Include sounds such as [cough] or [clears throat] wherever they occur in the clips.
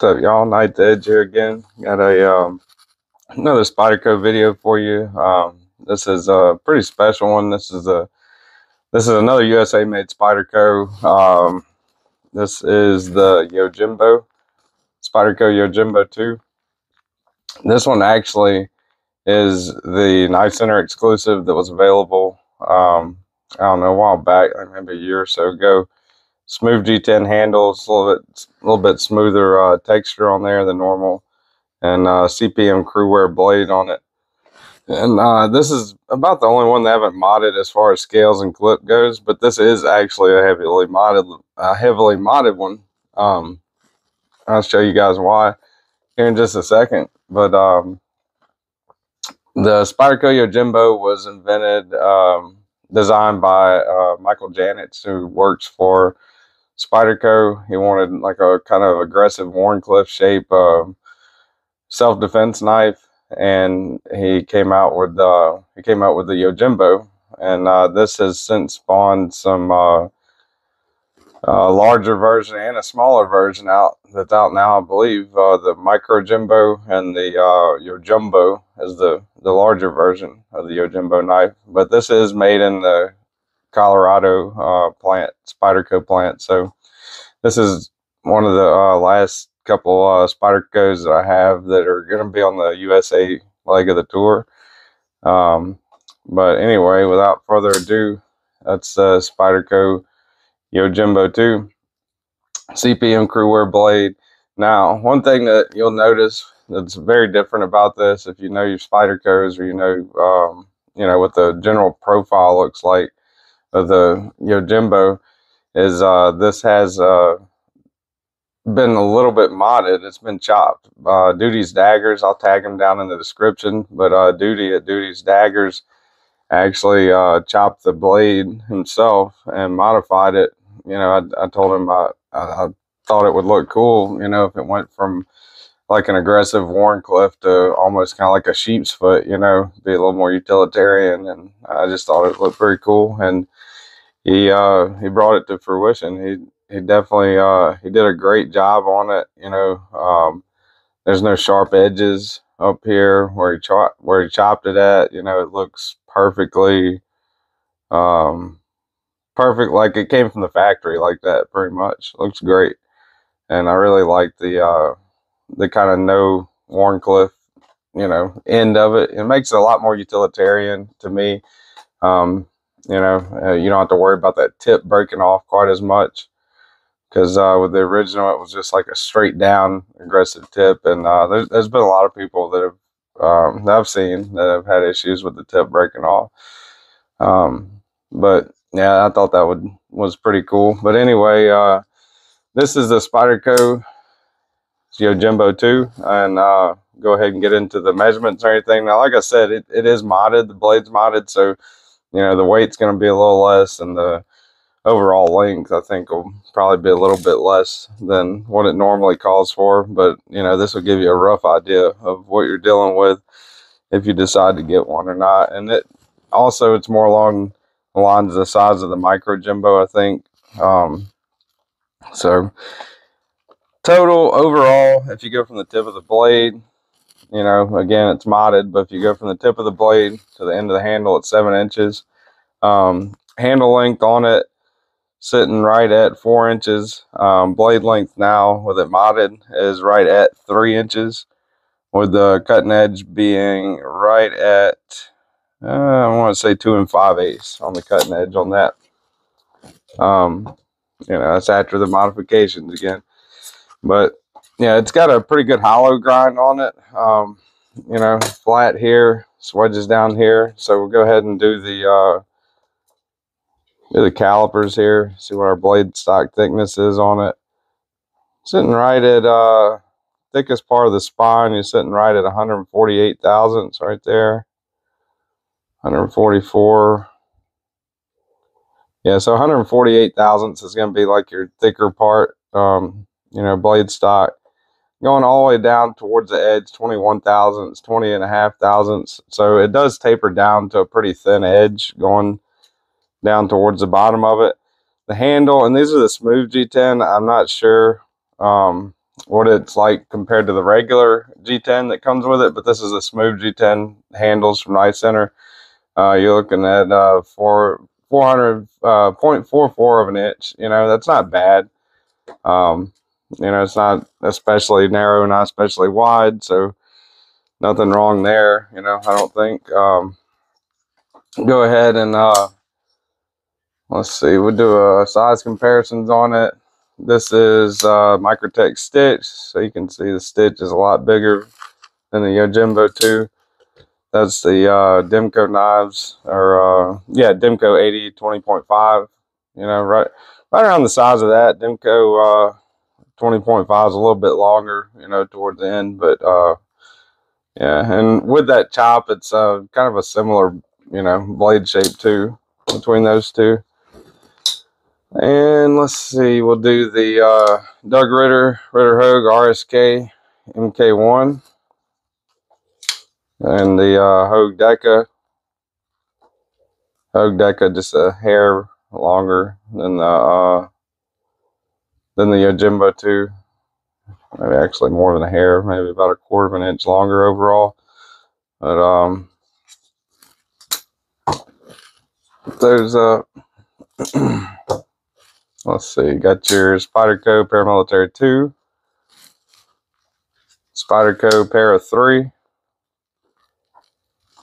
What's up, y'all? Night the Edge here again. Got a um, another Spyderco video for you. Um, this is a pretty special one. This is a this is another USA made Spyderco. Um, this is the Yojimbo Spyderco Yojimbo 2. This one actually is the Knife Center exclusive that was available. Um, I don't know a while back, like maybe a year or so ago smooth G10 handles, a little bit, a little bit smoother uh, texture on there than normal, and uh, CPM Cruwear blade on it. And uh, this is about the only one they haven't modded as far as scales and clip goes, but this is actually a heavily modded, a heavily modded one. Um, I'll show you guys why here in just a second. But um, the Spyderco Yojimbo was invented, um, designed by uh, Michael Janich, who works for Spyderco. He wanted like a kind of aggressive Wharncliffe shape uh, self-defense knife, and he came out with uh, he came out with the Yojimbo, and uh, this has since spawned some uh, uh, larger version and a smaller version out that's out now. I believe uh, the Micro Jimbo and the uh, Yojumbo is the the larger version of the Yojimbo knife, but this is made in the Colorado uh, plant, Spyderco plant. So this is one of the uh, last couple uh, Spydercos that I have that are going to be on the USA leg of the tour. Um, but anyway, without further ado, that's uh, Spyderco Yojimbo 2 CPM Cruwear blade. Now, one thing that you'll notice that's very different about this, if you know your Spydercos or you know, um, you know what the general profile looks like, of the Yojimbo is uh, this has uh, been a little bit modded. It's been chopped. Uh, Doody's Daggers, I'll tag him down in the description, but uh, Doody at Doody's Daggers actually uh, chopped the blade himself and modified it. You know, I, I told him I, I, I thought it would look cool, you know, if it went from like an aggressive Wharncliffe to almost kind of like a sheep's foot, you know, be a little more utilitarian. And I just thought it looked pretty cool. And he uh, he brought it to fruition. He he definitely uh, he did a great job on it. You know, um, there's no sharp edges up here where he chopped where he chopped it at. You know, it looks perfectly um, perfect like it came from the factory like that pretty much. Looks great. And I really like the uh, the kind of no Wharncliffe, you know, end of it. It makes it a lot more utilitarian to me. Um, you know, uh, you don't have to worry about that tip breaking off quite as much because uh, with the original, it was just like a straight down aggressive tip. And uh, there's, there's been a lot of people that have um, that I've seen that have had issues with the tip breaking off. Um, but yeah, I thought that would was pretty cool. But anyway, uh, this is the Spyderco Yojimbo 2, and uh, go ahead and get into the measurements or anything. Now, like I said, it, it is modded. The blade's modded, so you know, the weight's going to be a little less and the overall length, I think, will probably be a little bit less than what it normally calls for. But, you know, this will give you a rough idea of what you're dealing with if you decide to get one or not. And it also, it's more along the lines of the size of the micro jumbo, I think. Um, so, total overall, if you go from the tip of the blade you know, again, it's modded, but if you go from the tip of the blade to the end of the handle, it's seven inches. Um, handle length on it sitting right at four inches. Um, blade length now with it modded is right at three inches, with the cutting edge being right at uh, I want to say two and five eighths on the cutting edge on that. Um, you know, that's after the modifications again, but yeah, it's got a pretty good hollow grind on it. Um, you know, flat here, swedges down here. So we'll go ahead and do the uh, do the calipers here. See what our blade stock thickness is on it. Sitting right at uh, thickest part of the spine. You're sitting right at 148 thousandths right there. 144. Yeah, so 148 thousandths is going to be like your thicker part. Um, you know, blade stock going all the way down towards the edge 21 thousandths 20 and a half thousandths so it does taper down to a pretty thin edge going down towards the bottom of it the handle and these are the smooth g10 i'm not sure um, what it's like compared to the regular G10 that comes with it. But this is a smooth G10 handles from Knife Center. Uh, you're looking at uh, four, 400, uh, 0.44 of an inch. You know, that's not bad. Um, you know, it's not especially narrow, not especially wide. So nothing wrong there. You know, I don't think. Um, go ahead and uh, let's see. We'll do a size comparisons on it. This is uh, Microtech Stitch, so you can see the stitch is a lot bigger than the Yojimbo 2. That's the uh, Demko knives, or uh, yeah, Demko AD 20.5. You know, right, right around the size of that. Demko uh, 20.5 is a little bit longer, you know, towards the end, but uh, yeah, and with that chop, it's uh, kind of a similar, you know, blade shape too between those two. And let's see, we'll do the uh, Doug Ritter, Ritter Hogue RSK MK1. And the uh, Hogue Deka. Hogue Deka just a hair longer than the uh, than the Yojimbo 2. Maybe actually more than a hair, maybe about a quarter of an inch longer overall. But um those uh [clears throat] Let's see, got your Spyderco Paramilitary 2, Spyderco Para 3.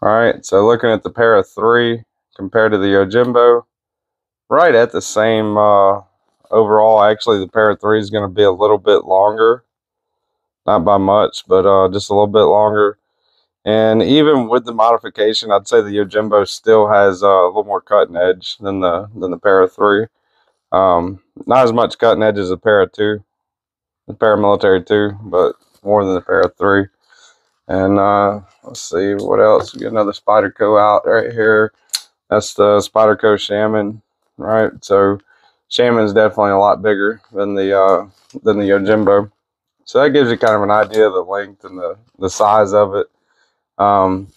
All right, so looking at the Para 3 compared to the Yojimbo, right at the same uh, overall. Actually, the Para 3 is going to be a little bit longer. Not by much, but uh, just a little bit longer. And even with the modification, I'd say the Yojimbo still has uh, a little more cutting edge than the than the Para 3. Um, not as much cutting edge as a Para 2, the paramilitary 2, but more than the Para 3. And uh, let's see what else. We get another Spyderco out right here. That's the Spyderco Shaman, right? So Shaman is definitely a lot bigger than the uh, than the Yojimbo. So that gives you kind of an idea of the length and the, the size of it. Um,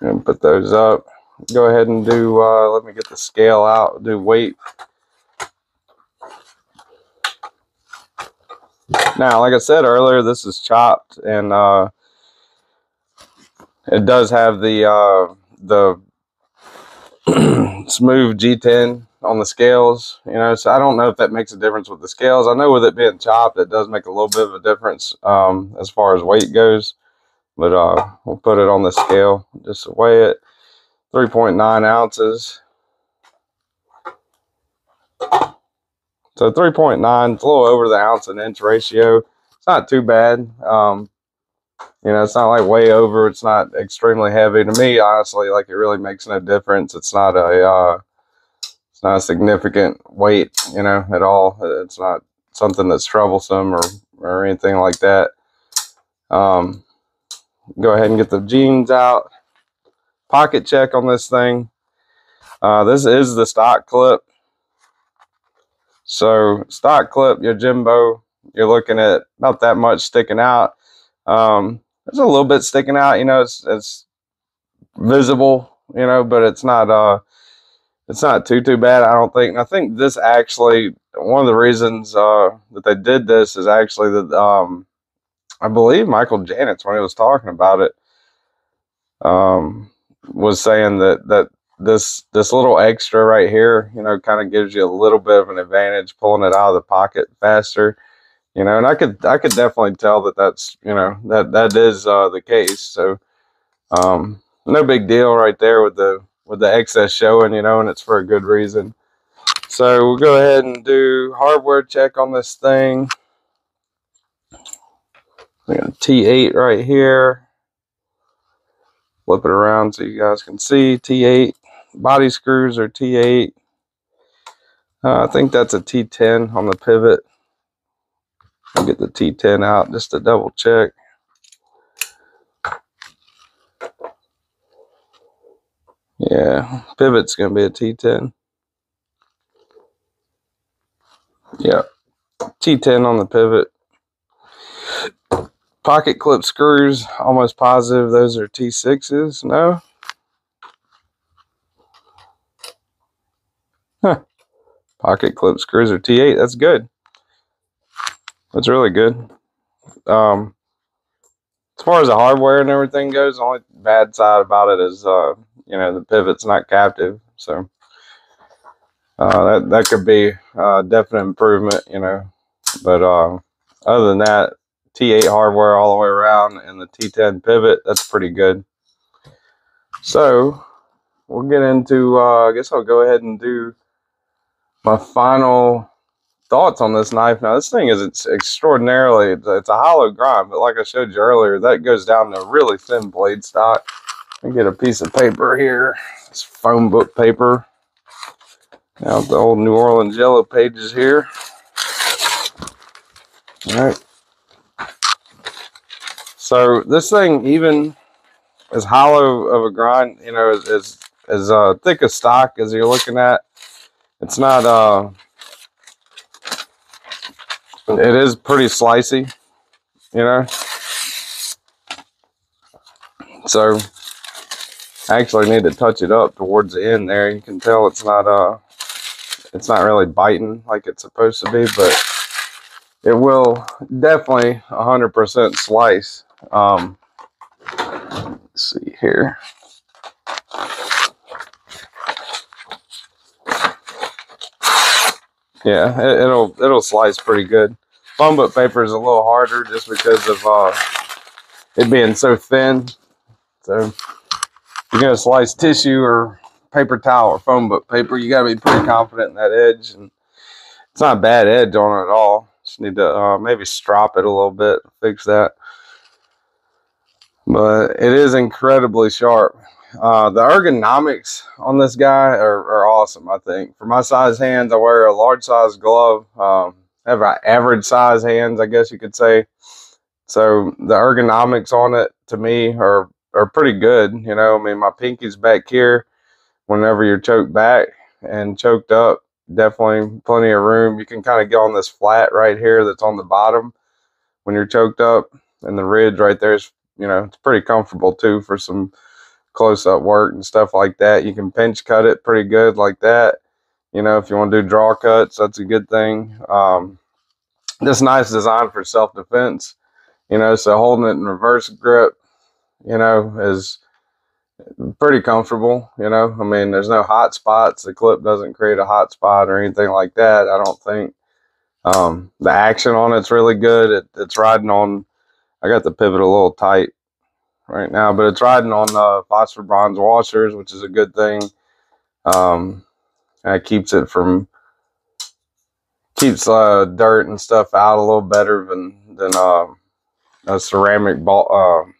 and put those up go ahead and do, uh, let me get the scale out, do weight. Now, like I said earlier, this is chopped and uh, it does have the uh, the [clears throat] smooth G10 on the scales, you know, so I don't know if that makes a difference with the scales. I know with it being chopped, it does make a little bit of a difference um, as far as weight goes, but uh, we'll put it on the scale just weigh it. 3.9 ounces. So 3.9, it's a little over the ounce and inch ratio. It's not too bad. Um, you know, it's not like way over. It's not extremely heavy. To me, honestly, like it really makes no difference. It's not a, uh, not a significant weight, you know, at all. It's not something that's troublesome or, or anything like that. Um, go ahead and get the jeans out pocket check on this thing. Uh, this is the stock clip. So stock clip, your Jimbo, you're looking at not that much sticking out. Um, there's a little bit sticking out, you know, it's, it's visible, you know, but it's not, uh, it's not too, too bad. I don't think, and I think this actually, one of the reasons, uh, that they did this is actually that, um, I believe Michael Janich, when he was talking about it, um, was saying that that this this little extra right here, you know, kind of gives you a little bit of an advantage pulling it out of the pocket faster. You know, and I could I could definitely tell that that's you know that that is uh, the case. So um, no big deal right there with the with the excess showing, you know, and it's for a good reason. So we'll go ahead and do hardware check on this thing. We got T8 right here. Flip it around so you guys can see. T8 body screws are T8 uh, I think that's a T10 on the pivot. I'll get the T10 out just to double check yeah pivot's gonna be a T10 yeah T10 on the pivot Pocket clip screws, almost positive those are T6s. No? Huh. Pocket clip screws are T8. That's good. That's really good. Um, as far as the hardware and everything goes, the only bad side about it is, uh, you know, the pivot's not captive. So uh, that that could be a definite improvement, you know. But uh, other than that, T8 hardware all the way around and the T10 pivot, that's pretty good. So we'll get into, uh, I guess I'll go ahead and do my final thoughts on this knife. Now, this thing is it's extraordinarily, it's, it's a hollow grind, but like I showed you earlier, that goes down to really thin blade stock. Get a piece of paper here. It's phone book paper. Now the old New Orleans yellow pages here. All right. So this thing, even as hollow of a grind, you know, as as uh, thick a stock as you're looking at, it's not uh, it is pretty slicey, you know. So I actually need to touch it up towards the end there. You can tell it's not uh it's not really biting like it's supposed to be, but it will definitely 100% slice. Um, let's see here. Yeah, it, will it'll slice pretty good. Book paper is a little harder just because of uh, it being so thin. So you're gonna slice tissue or paper towel or phone book paper, you gotta be pretty confident in that edge. And it's not a bad edge on it at all. Just need to uh, maybe strop it a little bit, fix that. But it is incredibly sharp. Uh, the ergonomics on this guy are, are, awesome, I think. For my size hands, I wear a large size glove. Um, I have average size hands, I guess you could say. So the ergonomics on it to me are are pretty good. You know, I mean, my pinky's back here. Whenever you're choked back and choked up, definitely plenty of room. You can kind of get on this flat right here that's on the bottom when you're choked up, and the ridge right there is, you know, it's pretty comfortable too for some close up work and stuff like that. You can pinch cut it pretty good like that. You know, if you want to do draw cuts, that's a good thing. Um, this nice design for self defense. You know, so holding it in reverse grip, you know, is pretty comfortable. You know, I mean, there's no hot spots. The clip doesn't create a hot spot or anything like that. I don't think. Um, the action on it's really good. It, it's riding on. I got the pivot a little tight right now, but it's riding on uh, phosphor bronze washers, which is a good thing. Um, it keeps it from keeps uh, dirt and stuff out a little better than than uh, a ceramic ball. Uh,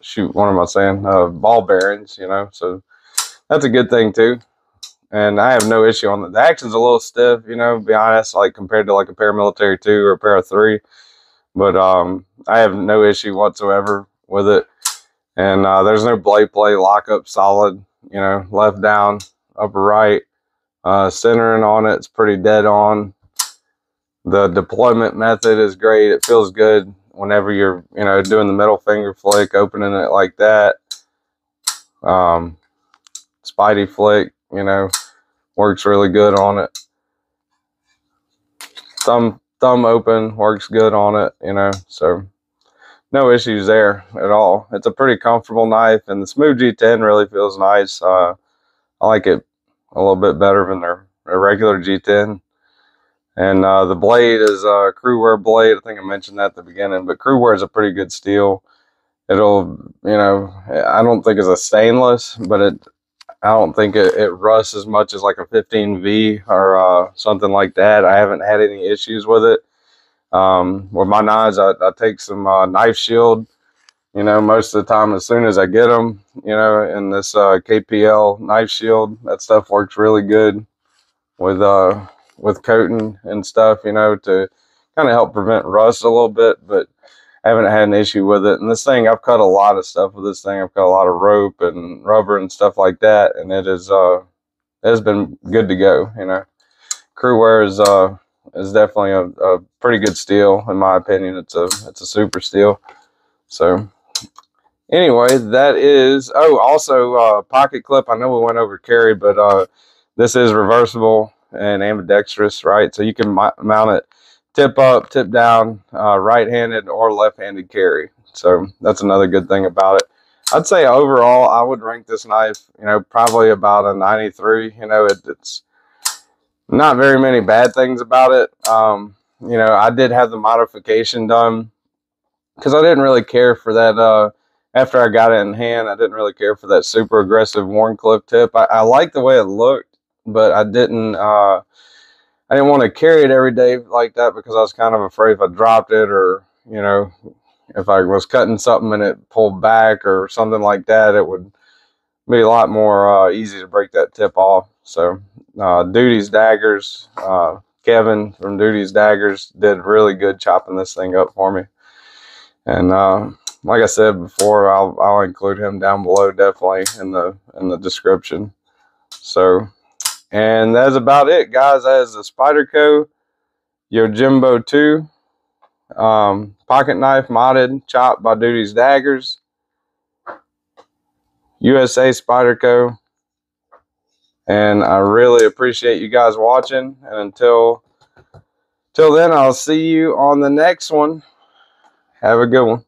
shoot, what am I saying? Uh, ball bearings, you know. So that's a good thing too. And I have no issue on that. The action's a little stiff, you know, be honest, like compared to like a paramilitary two or a Para three. But um, I have no issue whatsoever with it. And uh, there's no blade play, lock up solid, you know, left down, upper right. Uh, centering on it, it's pretty dead on. The deployment method is great. It feels good whenever you're, you know, doing the middle finger flick, opening it like that. Um, Spidey flick, you know, works really good on it. Thumb thumb open works good on it, you know, so no issues there at all. It's a pretty comfortable knife, and the Smooth G10 really feels nice. Uh, I like it a little bit better than their, their regular G10. And uh, the blade is a Cruwear blade. I think I mentioned that at the beginning, but Cruwear is a pretty good steel. It'll, you know, I don't think it's a stainless, but it, I don't think it, it rusts as much as like a 15V or uh, something like that. I haven't had any issues with it. Um, with my knives, I, I take some uh, knife shield, you know, most of the time as soon as I get them, you know, in this uh, KPL knife shield, that stuff works really good with uh, with coating and stuff, you know, to kind of help prevent rust a little bit, but I haven't had an issue with it. And this thing, I've cut a lot of stuff with this thing. I've cut a lot of rope and rubber and stuff like that, and it is uh, it has been good to go. You know, Cruwear is uh is definitely a, a pretty good steel in my opinion. It's a it's a super steel. So anyway, that is. Oh, also uh, pocket clip. I know we went over carry, but uh, this is reversible and ambidextrous, right? So you can mount it tip up, tip down, uh, right-handed or left-handed carry. So that's another good thing about it. I'd say overall, I would rank this knife, you know, probably about a 93. You know, it, it's not very many bad things about it. Um, you know, I did have the modification done because I didn't really care for that. Uh, after I got it in hand, I didn't really care for that super aggressive Wharncliffe tip. I, I liked the way it looked, but I didn't. Uh, I didn't want to carry it every day like that because I was kind of afraid if I dropped it or you know if I was cutting something and it pulled back or something like that, it would be a lot more uh, easy to break that tip off. So, uh, Doody's Daggers, uh, Kevin from Doody's Daggers did really good chopping this thing up for me. And uh, like I said before, I'll, I'll include him down below definitely in the in the description. So, and that's about it, guys. That is the Spyderco Yojimbo 2 um, pocket knife modded, chopped by Doody's Daggers. USA Spyderco. And I really appreciate you guys watching. And until, till then, I'll see you on the next one. Have a good one.